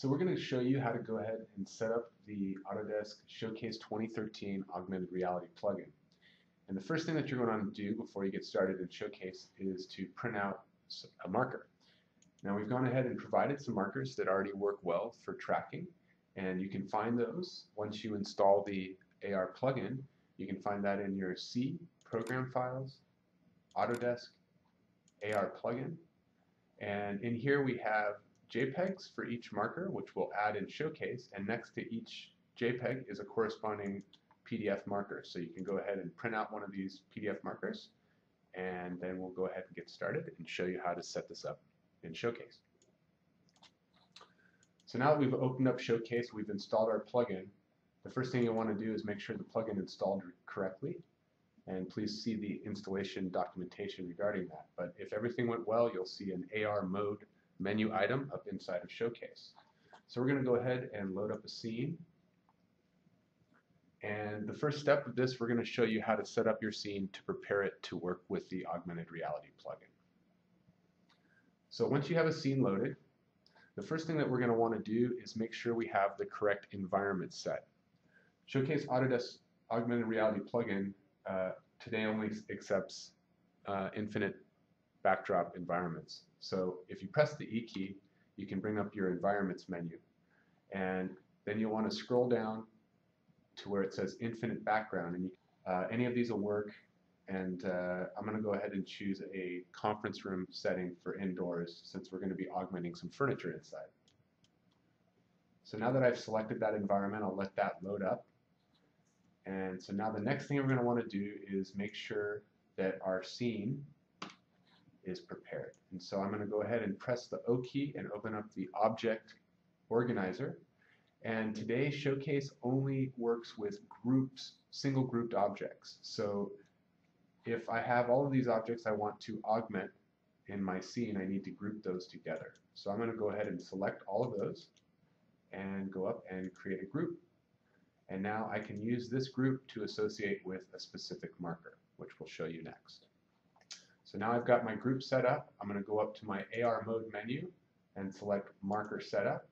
So we're going to show you how to go ahead and set up the Autodesk Showcase 2013 Augmented Reality plugin. And the first thing that you're going to do before you get started in Showcase is to print out a marker. Now we've gone ahead and provided some markers that already work well for tracking and you can find those once you install the AR plugin. You can find that in your C program files, Autodesk, AR plugin, and in here we have JPEGs for each marker, which we'll add in Showcase, and next to each JPEG is a corresponding PDF marker. So you can go ahead and print out one of these PDF markers, and then we'll go ahead and get started and show you how to set this up in Showcase. So now that we've opened up Showcase, we've installed our plugin, the first thing you'll want to do is make sure the plugin installed correctly and please see the installation documentation regarding that. But if everything went well, you'll see an AR mode menu item up inside of Showcase. So we're going to go ahead and load up a scene. And the first step of this, we're going to show you how to set up your scene to prepare it to work with the augmented reality plugin. So once you have a scene loaded, the first thing that we're going to want to do is make sure we have the correct environment set. Showcase Autodesk Augmented Reality plugin uh, today only accepts uh, infinite backdrop environments. So if you press the E key, you can bring up your environments menu. And then you'll want to scroll down to where it says infinite background. And you, uh, any of these will work. And uh, I'm going to go ahead and choose a conference room setting for indoors since we're going to be augmenting some furniture inside. So now that I've selected that environment, I'll let that load up. And so now the next thing we're going to want to do is make sure that our scene is prepared. And so I'm going to go ahead and press the O key and open up the object organizer. And today Showcase only works with groups, single grouped objects. So if I have all of these objects I want to augment in my scene, I need to group those together. So I'm going to go ahead and select all of those and go up and create a group. And now I can use this group to associate with a specific marker, which we'll show you next. So now I've got my group set up. I'm going to go up to my AR mode menu and select marker setup.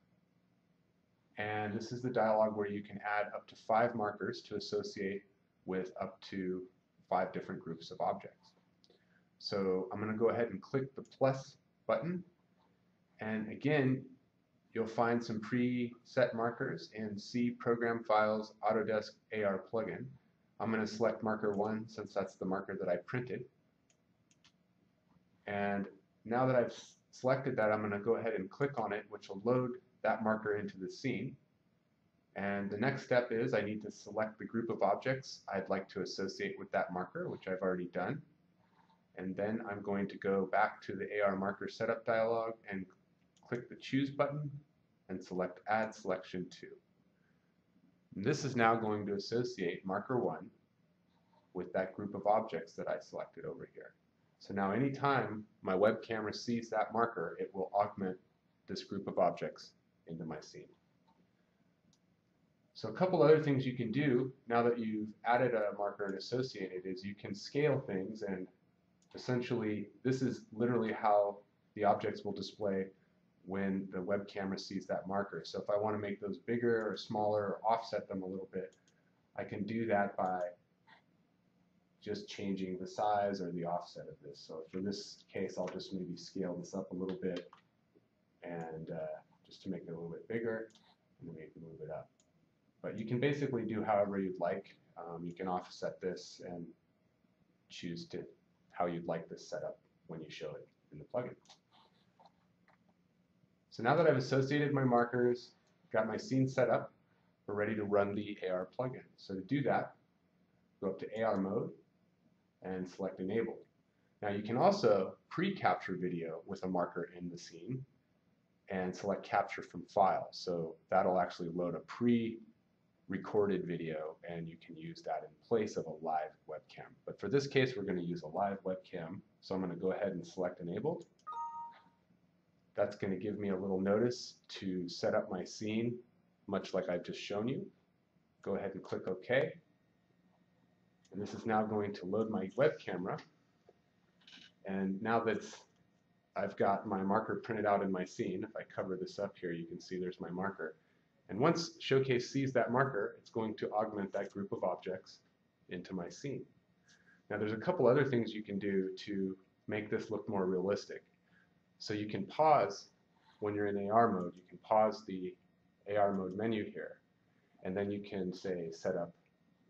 And this is the dialog where you can add up to five markers to associate with up to five different groups of objects. So I'm going to go ahead and click the plus button. And again, you'll find some preset markers in C Program Files Autodesk AR plugin. I'm going to select marker 1 since that's the marker that I printed. And now that I've selected that, I'm going to go ahead and click on it, which will load that marker into the scene. And the next step is I need to select the group of objects I'd like to associate with that marker, which I've already done. And then I'm going to go back to the AR marker setup dialog and click the choose button and select add selection to. And this is now going to associate marker 1 with that group of objects that I selected over here. So now anytime my web camera sees that marker, it will augment this group of objects into my scene. So a couple other things you can do now that you've added a marker and associated is you can scale things and essentially this is literally how the objects will display when the web camera sees that marker. So if I want to make those bigger or smaller or offset them a little bit, I can do that by just changing the size or the offset of this. So for this case, I'll just maybe scale this up a little bit and uh, just to make it a little bit bigger and then maybe move it up. But you can basically do however you'd like. Um, you can offset this and choose to how you'd like this set up when you show it in the plugin. So now that I've associated my markers, got my scene set up, we're ready to run the AR plugin. So to do that, go up to AR mode and select enable. Now you can also pre-capture video with a marker in the scene and select capture from file. So that'll actually load a pre-recorded video and you can use that in place of a live webcam. But for this case, we're going to use a live webcam. So I'm going to go ahead and select enabled. That's going to give me a little notice to set up my scene, much like I've just shown you. Go ahead and click OK. And this is now going to load my web camera. And now that I've got my marker printed out in my scene. If I cover this up here, you can see there's my marker. And once Showcase sees that marker, it's going to augment that group of objects into my scene. Now there's a couple other things you can do to make this look more realistic. So you can pause when you're in AR mode, you can pause the AR mode menu here, and then you can say set up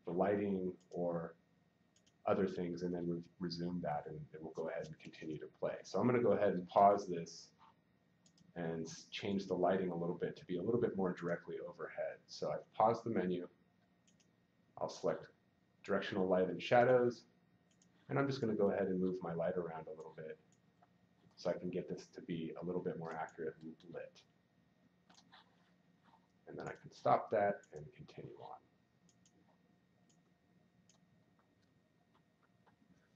the lighting or other things and then re resume that and it will go ahead and continue to play. So I'm going to go ahead and pause this and change the lighting a little bit to be a little bit more directly overhead. So I've paused the menu. I'll select directional light and shadows and I'm just going to go ahead and move my light around a little bit so I can get this to be a little bit more accurately lit. And then I can stop that and continue on.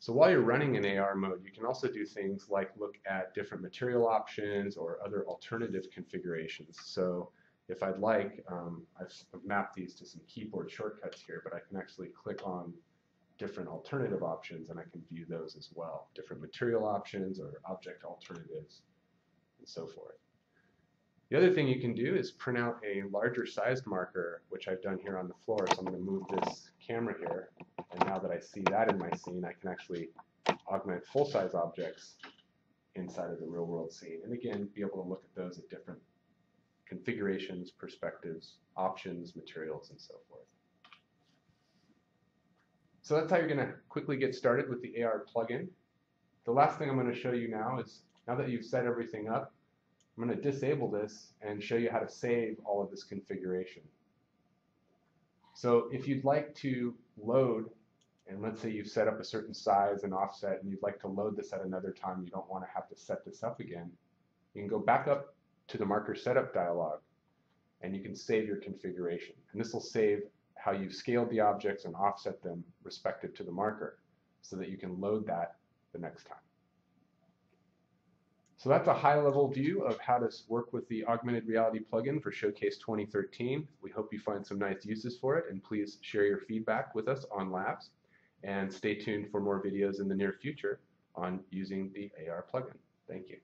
So while you're running in AR mode, you can also do things like look at different material options or other alternative configurations. So if I'd like, um, I've mapped these to some keyboard shortcuts here, but I can actually click on different alternative options and I can view those as well. Different material options or object alternatives and so forth. The other thing you can do is print out a larger sized marker, which I've done here on the floor. So I'm going to move this camera here. And now that I see that in my scene, I can actually augment full-size objects inside of the real-world scene. And again, be able to look at those at different configurations, perspectives, options, materials, and so forth. So that's how you're going to quickly get started with the AR plugin. The last thing I'm going to show you now is, now that you've set everything up, I'm going to disable this and show you how to save all of this configuration. So if you'd like to load, and let's say you've set up a certain size and offset and you'd like to load this at another time, you don't want to have to set this up again, you can go back up to the marker setup dialog and you can save your configuration. And this will save how you've scaled the objects and offset them respective to the marker so that you can load that the next time. So that's a high-level view of how to work with the augmented reality plugin for Showcase 2013. We hope you find some nice uses for it, and please share your feedback with us on Labs, and stay tuned for more videos in the near future on using the AR plugin. Thank you.